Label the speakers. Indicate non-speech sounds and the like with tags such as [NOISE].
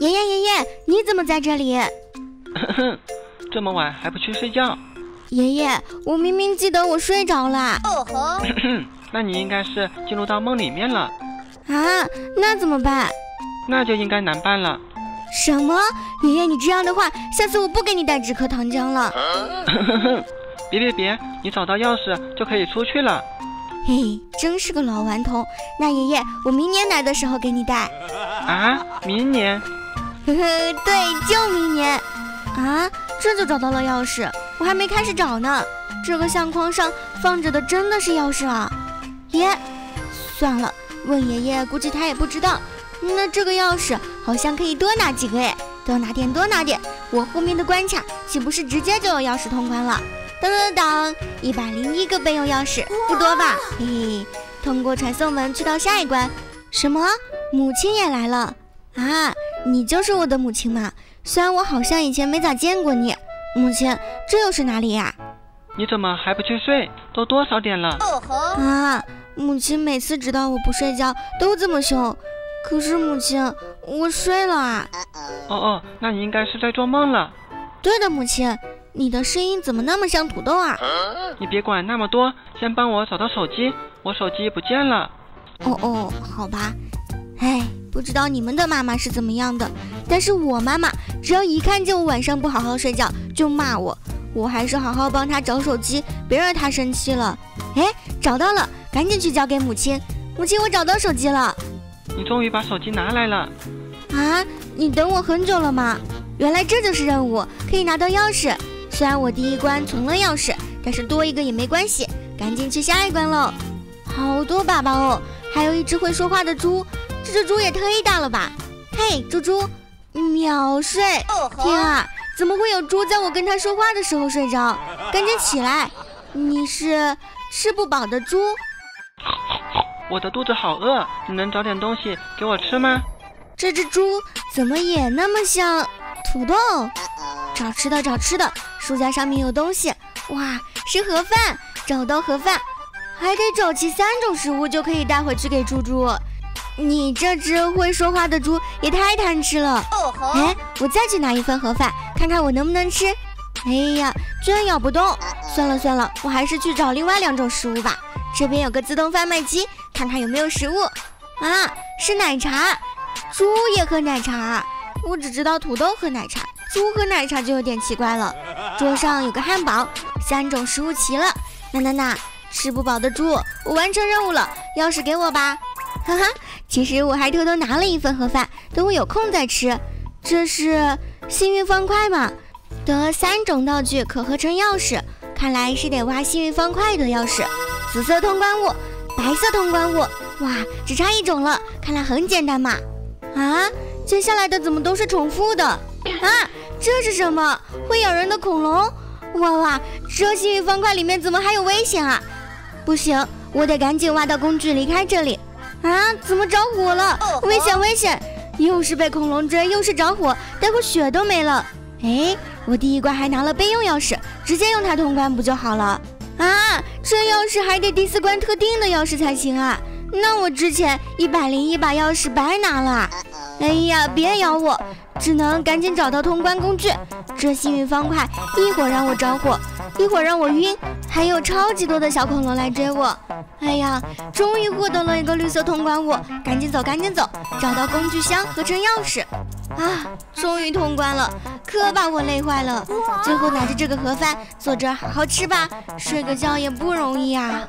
Speaker 1: 爷爷爷爷，你怎么在这里？[LAUGHS]
Speaker 2: 这么晚还不去睡觉？
Speaker 1: 爷爷，我明明记得我睡着了。
Speaker 2: 哦吼 [CLEARS THROAT] 那你应该是进入到梦里面了。
Speaker 1: 啊，那怎么办？
Speaker 2: 那就应该难办了。
Speaker 1: 什么？爷爷，你这样的话，下次我不给你带止咳糖浆了。[LAUGHS]
Speaker 2: 别别别，你找到钥匙就可以出去了。
Speaker 1: 嘿，真是个老顽童。那爷爷，我明年来的时候给你带。
Speaker 2: 啊，明年？
Speaker 1: 呵呵，对，就明年。啊，这就找到了钥匙，我还没开始找呢。这个相框上放着的真的是钥匙啊？耶，算了，问爷爷估计他也不知道。那这个钥匙好像可以多拿几个哎，多拿点，多拿点。我后面的关卡岂不是直接就有钥匙通关了？当当当，一百零一个备用钥匙，不多吧？嘿嘿，通过传送门去到下一关。什么？母亲也来了啊？你就是我的母亲嘛？虽然我好像以前没咋见过你。母亲，这又是哪里呀？
Speaker 2: 你怎么还不去睡？都多少点了？
Speaker 1: 啊！母亲每次知道我不睡觉都这么凶。可是母亲，我睡了啊！
Speaker 2: 哦哦，那你应该是在做梦了。
Speaker 1: 对的，母亲，你的声音怎么那么像土豆啊？
Speaker 2: 你别管那么多，先帮我找到手机，我手机不见了。
Speaker 1: 哦哦，好吧。哎，不知道你们的妈妈是怎么样的，但是我妈妈只要一看见我晚上不好好睡觉，就骂我。我还是好好帮她找手机，别让她生气了。哎，找到了，赶紧去交给母亲。母亲，我找到手机了。
Speaker 2: 你终于把手机拿来了
Speaker 1: 啊！你等我很久了吗？原来这就是任务，可以拿到钥匙。虽然我第一关存了钥匙，但是多一个也没关系。赶紧去下一关喽！好多粑粑哦，还有一只会说话的猪。这只猪也忒大了吧？嘿，猪猪，秒睡！天啊，怎么会有猪在我跟它说话的时候睡着？赶紧起来！你是吃不饱的猪。
Speaker 2: 我的肚子好饿，你能找点东西给我吃吗？
Speaker 1: 这只猪怎么也那么像土豆？找吃的，找吃的，书架上面有东西。哇，是盒饭，找到盒饭，还得找齐三种食物就可以带回去给猪猪。你这只会说话的猪也太贪吃了。哎，我再去拿一份盒饭，看看我能不能吃。哎呀，居然咬不动。算了算了，我还是去找另外两种食物吧。这边有个自动贩卖机。看看有没有食物啊？是奶茶，猪也喝奶茶。我只知道土豆喝奶茶，猪喝奶茶就有点奇怪了。桌上有个汉堡，三种食物齐了。那那那，吃不饱的猪，我完成任务了，钥匙给我吧。哈哈，其实我还偷偷拿了一份盒饭，等我有空再吃。这是幸运方块吗？得三种道具可合成钥匙，看来是得挖幸运方块的钥匙。紫色通关物。白色通关物，哇，只差一种了，看来很简单嘛。啊，接下来的怎么都是重复的？啊，这是什么？会咬人的恐龙？哇哇，这幸运方块里面怎么还有危险啊？不行，我得赶紧挖到工具离开这里。啊，怎么着火了？危险危险！又是被恐龙追，又是着火，待会血都没了。哎，我第一关还拿了备用钥匙，直接用它通关不就好了？啊，这钥匙还得第四关特定的钥匙才行啊！那我之前一百零一把钥匙白拿了。哎呀，别咬我，只能赶紧找到通关工具。这幸运方块一会儿让我着火，一会儿让我晕，还有超级多的小恐龙来追我。哎呀，终于获得了一个绿色通关物，赶紧走，赶紧走，找到工具箱合成钥匙。啊，终于通关了，可把我累坏了。最后拿着这个盒饭坐着好好吃吧，睡个觉也不容易啊。